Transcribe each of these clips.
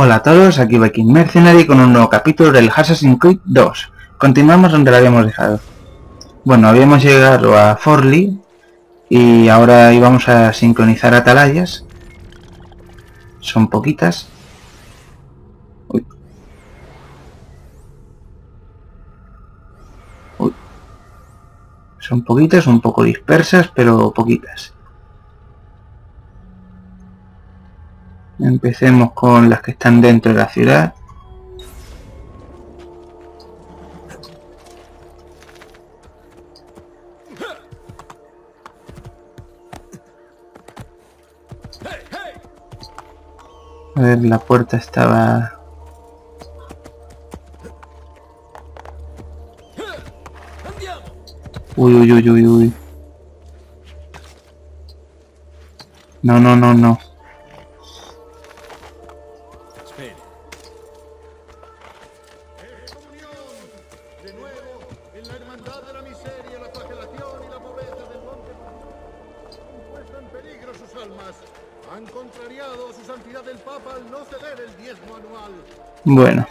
Hola a todos, aquí Viking Mercenary con un nuevo capítulo del Assassin's Creed 2. Continuamos donde lo habíamos dejado. Bueno, habíamos llegado a Forli y ahora íbamos a sincronizar atalayas. Son poquitas. Uy. Uy. Son poquitas, un poco dispersas, pero poquitas. Empecemos con las que están dentro de la ciudad. A ver, la puerta estaba... Uy, uy, uy, uy, uy. No, no, no, no. Bueno.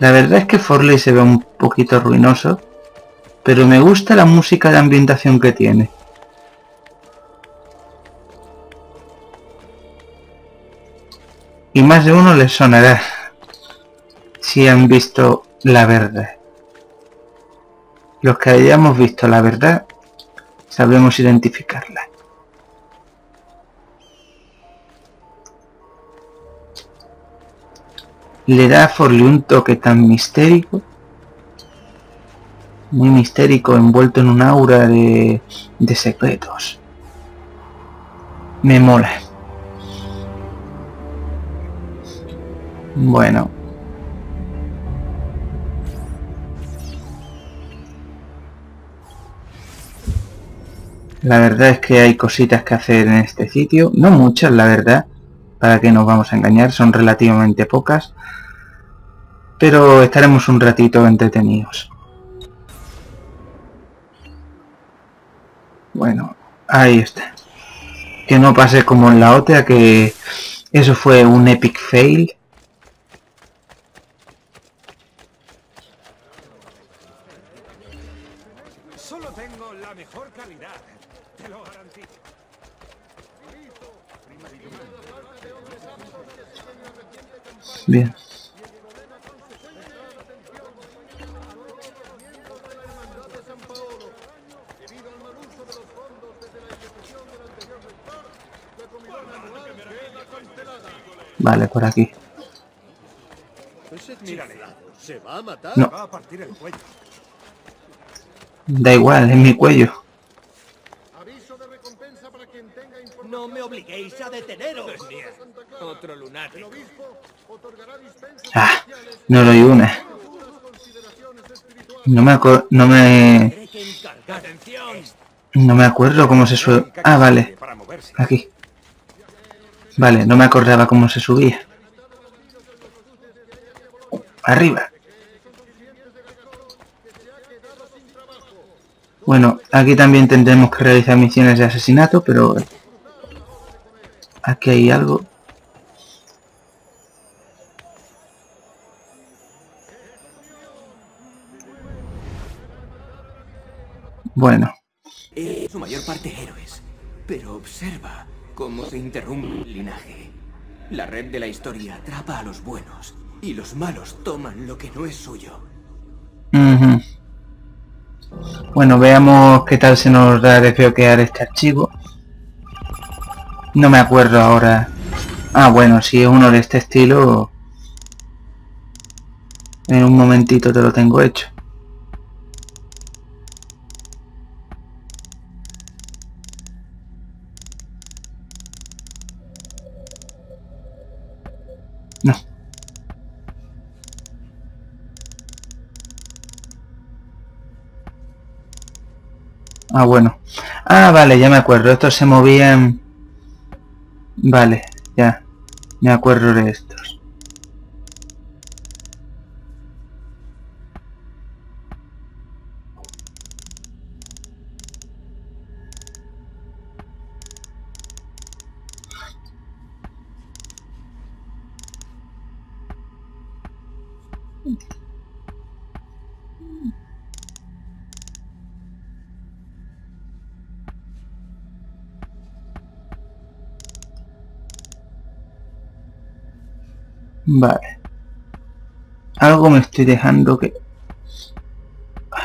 La verdad es que Forley se ve un poquito ruinoso, pero me gusta la música de ambientación que tiene. Y más de uno les sonará si han visto la verdad. Los que hayamos visto la verdad, sabremos identificarla. Le da a Forley un toque tan mistérico, muy mistérico, envuelto en un aura de, de secretos. Me mola. Bueno. La verdad es que hay cositas que hacer en este sitio. No muchas, la verdad. Para que nos vamos a engañar. Son relativamente pocas. Pero estaremos un ratito entretenidos. Bueno, ahí está. Que no pase como en la otra, que eso fue un epic fail. Solo tengo la mejor calidad. Te lo garantizo. Bien. Vale, por aquí. Ese chiflado se va a matar. No. Va a partir el cuello. Da igual, es mi cuello. Aviso de recompensa para quien tenga información. No me obliguéis a deteneros. Otro El lunático. obispo otorgará dispensas Ah, no una. futuras consideraciones espirituales. No me acuerdo, no me, no me acuerdo cómo se sube. Ah, vale, aquí. Vale, no me acordaba cómo se subía. Arriba. Bueno, aquí también tendremos que realizar misiones de asesinato, pero aquí hay algo. Bueno, En su mayor parte héroes. Pero observa cómo se interrumpe el linaje. La red de la historia atrapa a los buenos. Y los malos toman lo que no es suyo. Ujú. Bueno, veamos qué tal se nos da desbloquear este archivo. No me acuerdo ahora. Ah, bueno, si es uno de este estilo... En un momentito te lo tengo hecho. Ah, bueno. Ah, vale, ya me acuerdo. Estos se movían... Vale, ya. Me acuerdo de estos. Vale. Algo me estoy dejando que...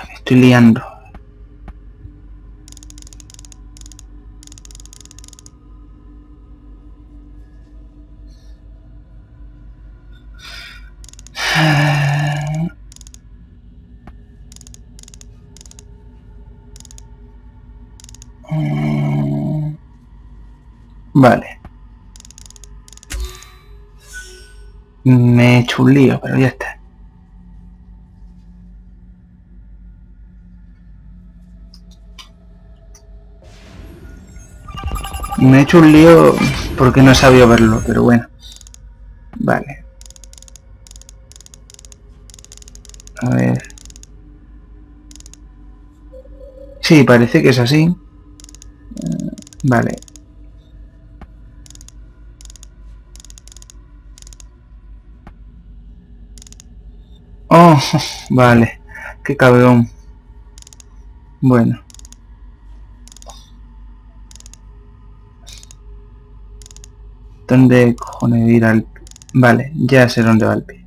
Me estoy liando. Mm. Vale. Me he hecho un lío, pero ya está. Me he hecho un lío porque no he sabido verlo, pero bueno. Vale. A ver. Sí, parece que es así. Eh, Vale. vale. Qué cabrón. Bueno. ¿Dónde cojones ir al... Vale, ya sé dónde va el pie.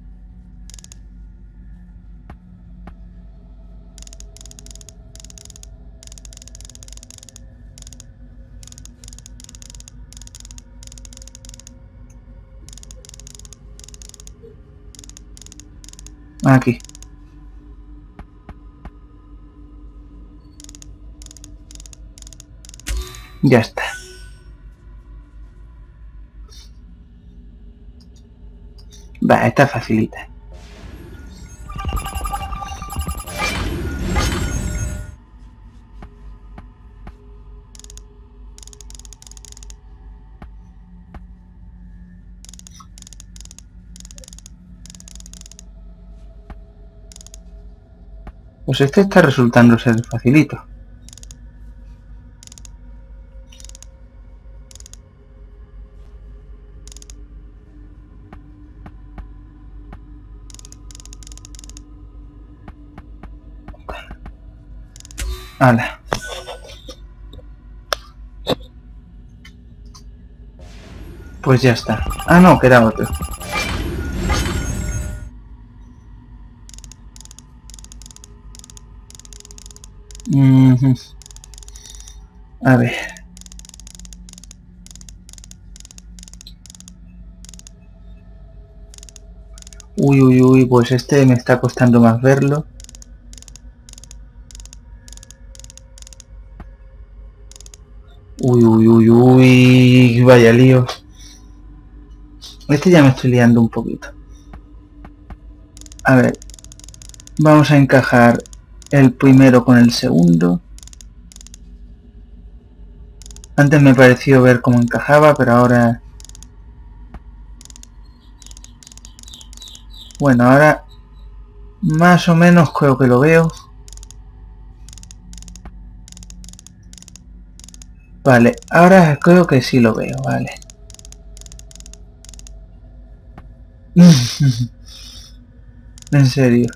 Aquí. Ya está. Va, esta facilita. Pues este está resultando ser facilito. Hala. Pues ya está. Ah, no, queda otro. A ver. Uy, uy, uy, pues este me está costando más verlo. Uy, uy, uy, uy, vaya lío. Este ya me estoy liando un poquito. A ver, vamos a encajar el primero con el segundo. Antes me pareció ver cómo encajaba, pero ahora... Bueno, ahora más o menos creo que lo veo. Vale, ahora creo que sí lo veo, vale. en serio.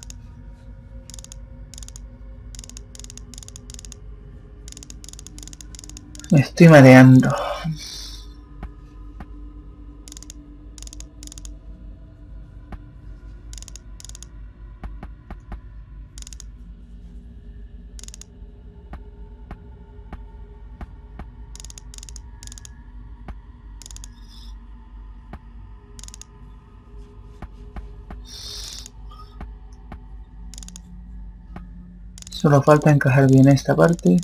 Me estoy mareando. Solo falta encajar bien esta parte.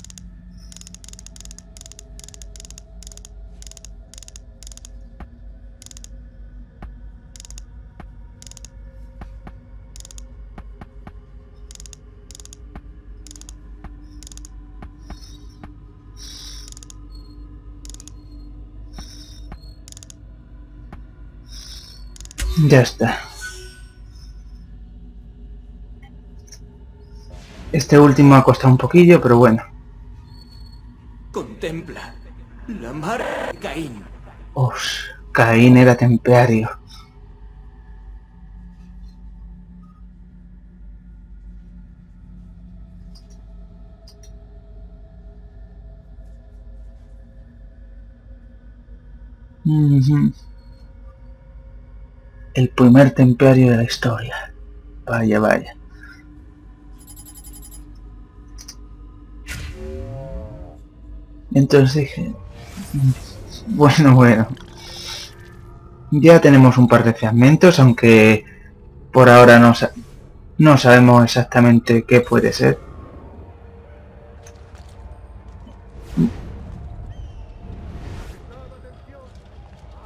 Ya está. Este último ha costado un poquillo, pero bueno. Contempla la mar de Caín. Os, Caín era templario. Ujú. El primer templario de la historia. Vaya, vaya. Entonces dije, bueno, bueno. Ya tenemos un par de fragmentos, aunque por ahora no, no sabemos exactamente qué puede ser.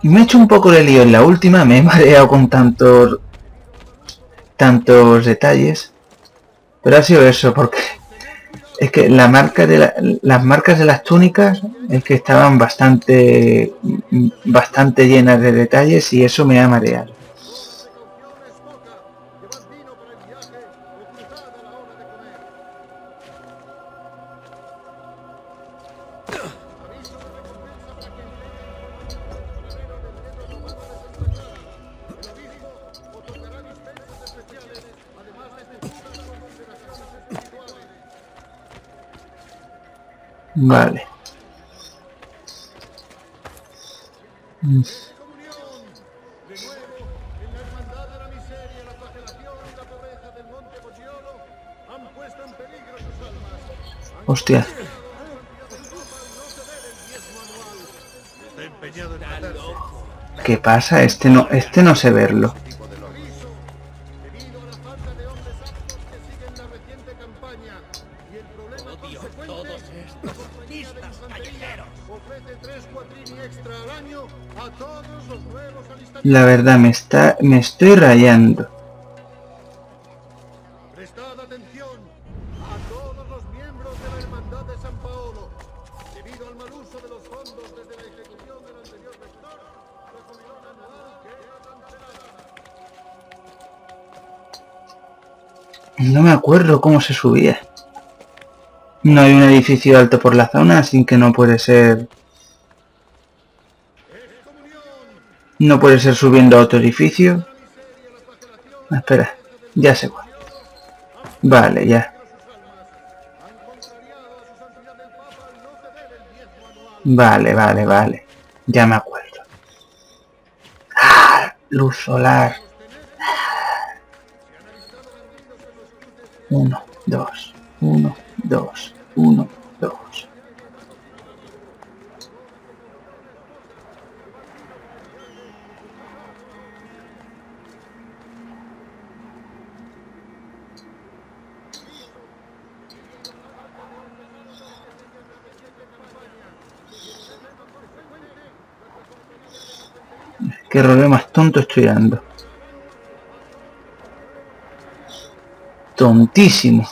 Me he hecho un poco de lío en la última, me he mareado con tantos tantos detalles. Pero ha sido eso, porque es que la marca de la- las marcas de las túnicas es que estaban bastante bastante llenas de detalles y eso me ha mareado. Almas. Han Hostia. ¿Qué pasa? Este no este no sé verlo. La verdad me está me estoy rayando. Prestad atención a todos los miembros de la Hermandad de San Paolo. Debido al mal uso de los fondos desde la ejecución del anterior rector, la comisión anual queda cancelada. No me acuerdo cómo se subía. No hay un edificio alto por la zona, así que no puede ser no puede ser subiendo a otro edificio. Ah, espera, ya sé cuál. Vale, ya. Vale, vale, vale. Ya me acuerdo. ¡Ah! Luz solar. Uno, dos, uno, dos, uno, dos. Qué rollo más tonto estoy dando. Tontísimo.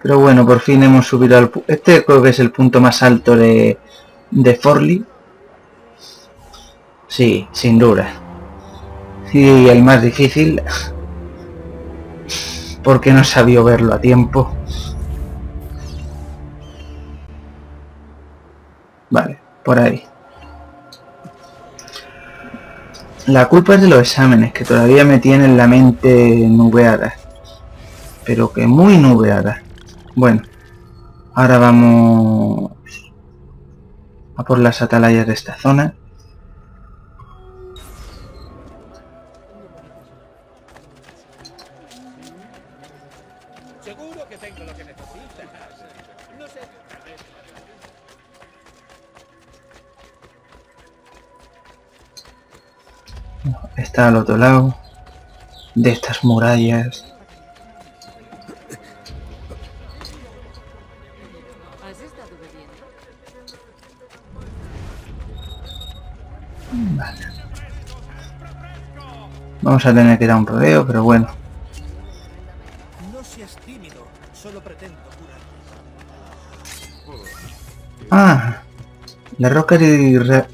Pero bueno, por fin hemos subido al... Este creo que es el punto más alto de, de Forli. Sí, sin duda. Y el más difícil. Porque no sabía verlo a tiempo. Vale, por ahí. La culpa es de los exámenes, que todavía me tienen la mente nubeada. Pero que muy nubeada. Bueno, ahora vamos a por las atalayas de esta zona. Está al otro lado de estas murallas. ¿Has estado bebiendo? Vamos a tener que dar un rodeo, pero bueno. No seas tímido. Solo pretendo. Ah, la roca de Ra-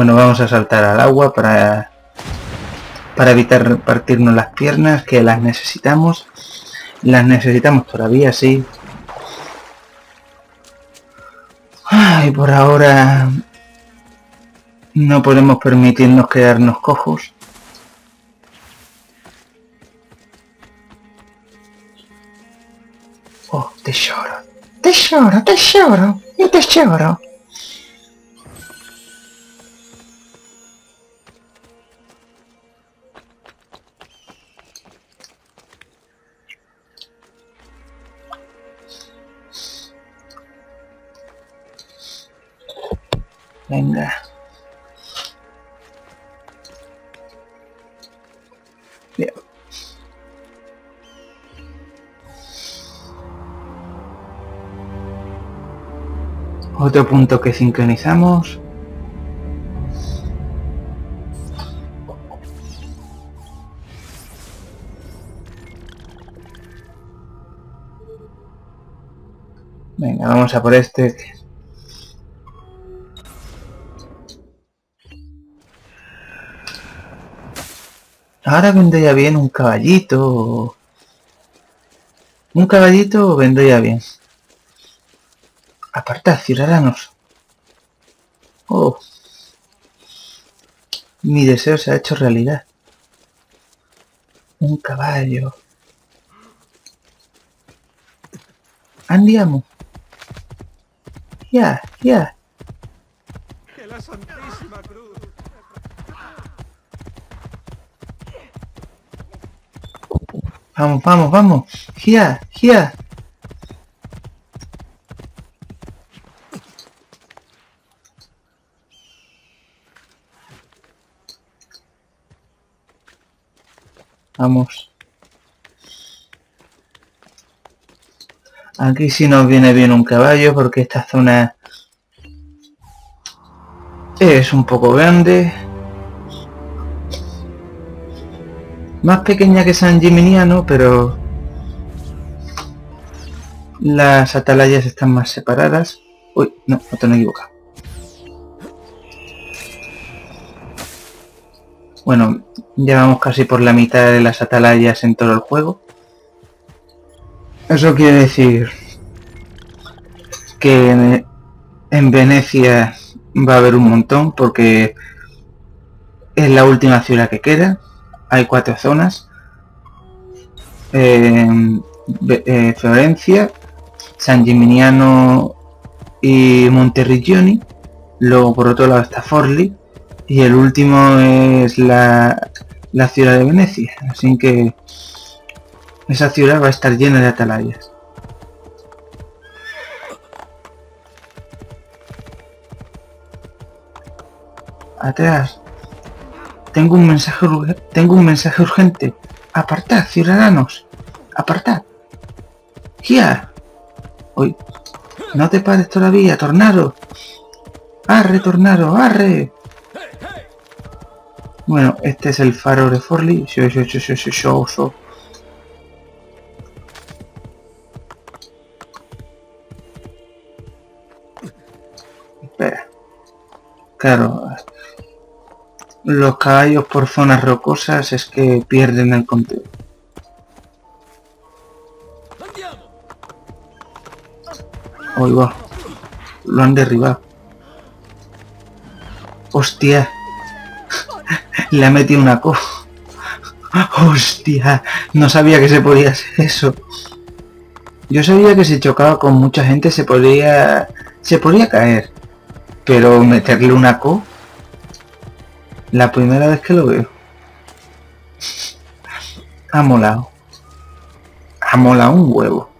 Bueno, vamos a saltar al agua para para evitar partirnos las piernas, que las necesitamos. Las necesitamos todavía, sí. Ay, por ahora no podemos permitirnos quedarnos cojos. Oh, te lloro. Te lloro, te lloro. Yo te lloro. Venga. Bien. Otro punto que sincronizamos. Venga, vamos a por este. Ahora vendría bien un caballito. Un caballito vendría bien. Apartad, ciudadanos. Oh. Mi deseo se ha hecho realidad. Un caballo. Andiamo. Ya, ya. ¡Que la Santísima Cruz! Vamos, vamos, vamos. Gia, gia. Vamos. Aquí sí nos viene bien un caballo porque esta zona es un poco grande. Más pequeña que San Gimignano, pero las atalayas están más separadas. Uy, no, no te. Bueno, ya vamos casi por la mitad de las atalayas en todo el juego. Eso quiere decir que en Venecia va a haber un montón porque es la última ciudad que queda. Hay cuatro zonas. Eh, eh, Florencia, San Gimignano y Monteriggioni. Luego por otro lado está Forli. Y el último es la, la ciudad de Venecia. Así que esa ciudad va a estar llena de atalayas. Atrás. Tengo un mensaje tengo un mensaje urgente. Apartad, ciudadanos. Apartad. Gia. Uy. No te pares todavía, tornado. Arre, tornado, arre. Bueno, este es el faro de Forli. Yo, yo, yo, yo, yo, yo, yo. Espera. Claro. Los caballos por zonas rocosas es que pierden el control. Hoy va. Lo han derribado. Hostia. Le ha metido una co. Hostia. No sabía que se podía hacer eso. Yo sabía que si chocaba con mucha gente se podía... Se podía caer. Pero meterle una co... La primera vez que lo veo. Ha molado. Ha molado un huevo.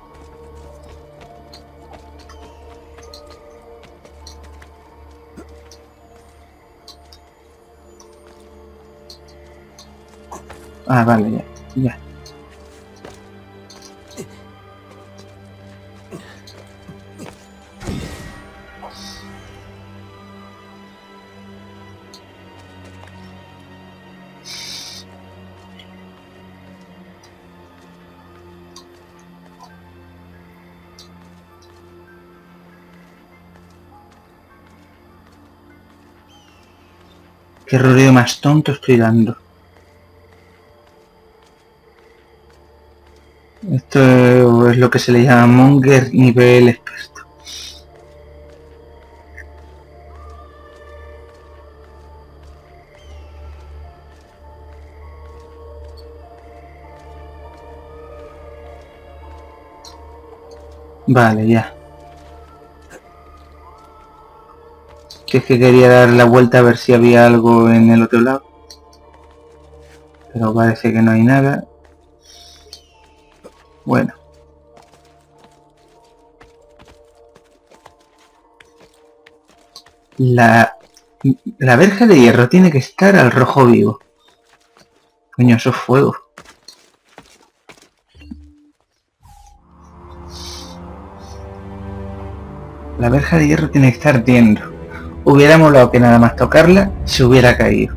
Ah, vale, ya. Ya. Qué rodeo más tonto estoy dando. Esto es lo que se le llama Monger nivel experto. Vale, ya. Que es que quería dar la vuelta a ver si había algo en el otro lado. Pero parece que no hay nada. Bueno. La, la verja de hierro tiene que estar al rojo vivo. Coño, eso es fuego. La verja de hierro tiene que estar ardiendo. Hubiera molado que nada más tocarla se hubiera caído.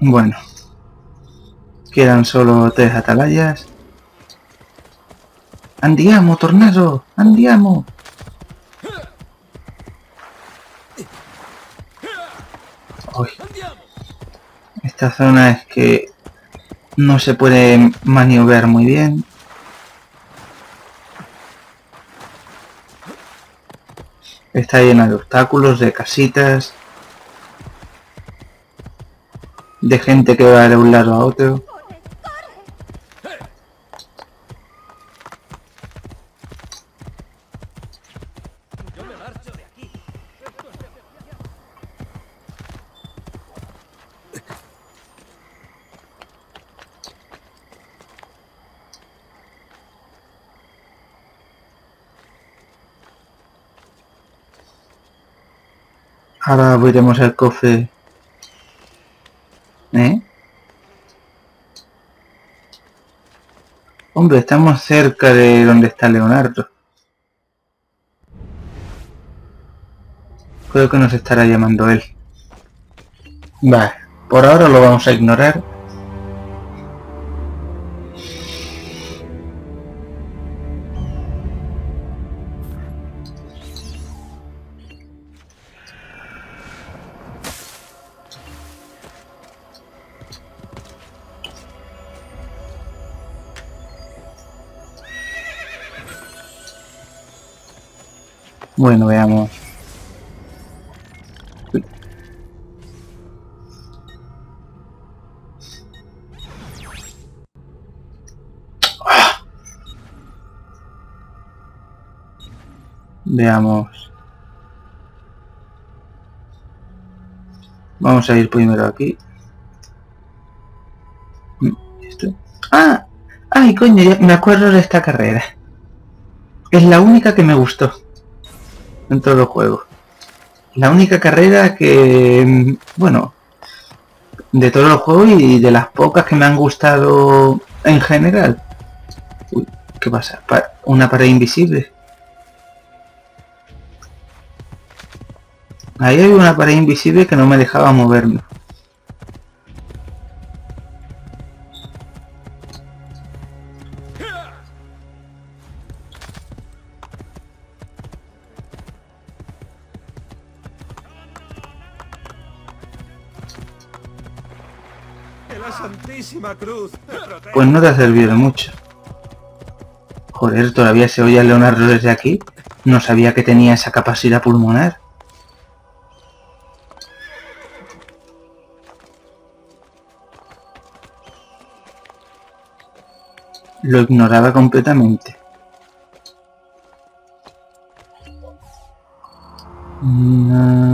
Bueno. Quedan solo tres atalayas. ¡Andiamo, tornado! ¡Andiamo! Esta zona es que no se puede maniobrar muy bien. Está llena de obstáculos, de casitas, de gente que va de un lado a otro. Ahora veremos el cofre. ¿Eh? Hombre, estamos cerca de donde está Leonardo. Creo que nos estará llamando él. Vale, por ahora lo vamos a ignorar. Bueno, veamos. Veamos. Vamos a ir primero aquí. Mm, ¿Esto? ¡Ah! ¡Ay, coño! me acuerdo de esta carrera. Es la única que me gustó en todo el juego. La única carrera que, bueno, de todo el juego y de las pocas que me han gustado en general. Uy, ¿qué pasa? Pa- Una pared invisible. Ahí hay una pared invisible que no me dejaba moverme. La Santísima Cruz! Pues no te ha servido mucho. Joder, todavía se oye a Leonardo desde aquí. No sabía que tenía esa capacidad pulmonar. Lo ignoraba completamente. Na,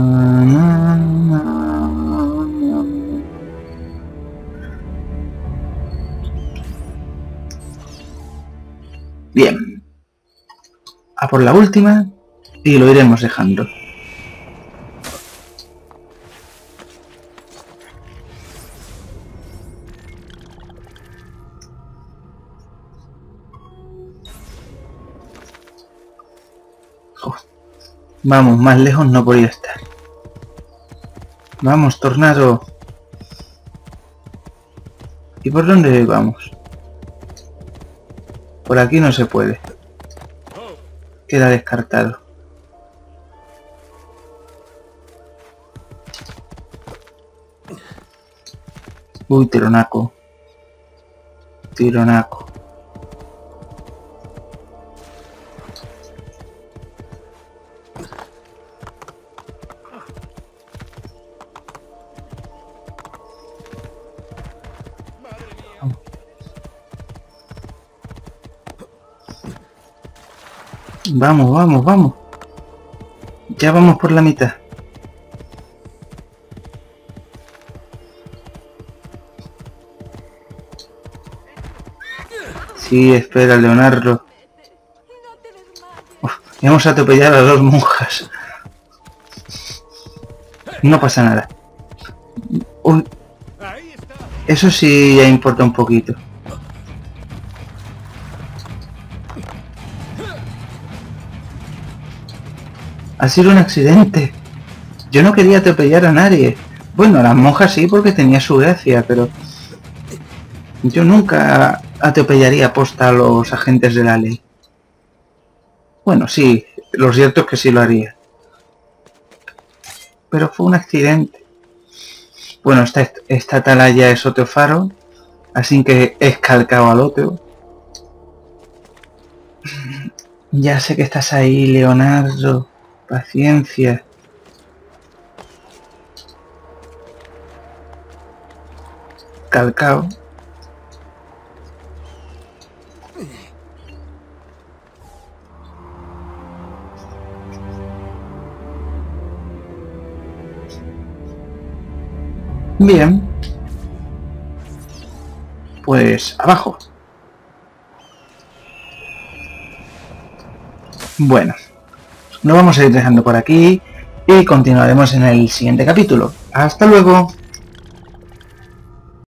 por la última y lo iremos dejando. Vamos, más lejos no podía estar. Vamos, tornado. ¿Y por dónde vamos? Por aquí no se puede. Queda descartado. Uy, tironaco. Tironaco. Vamos, vamos, vamos. Ya vamos por la mitad. Sí, espera, Leonardo. Uf, vamos a atropellar a dos monjas. No pasa nada. Uy, eso sí ya importa un poquito. Ha sido un accidente. Yo no quería atropellar a nadie. Bueno, las monjas sí porque tenía su gracia, pero... Yo nunca atropellaría posta a los agentes de la ley. Bueno, sí, lo cierto es que sí lo haría. Pero fue un accidente. Bueno, esta, esta atalaya es otro faro, así que es calcado al otro. Ya sé que estás ahí, Leonardo. Paciencia. Calcao. Bien. Pues abajo. Bueno, lo vamos a ir dejando por aquí y continuaremos en el siguiente capítulo. Hasta luego.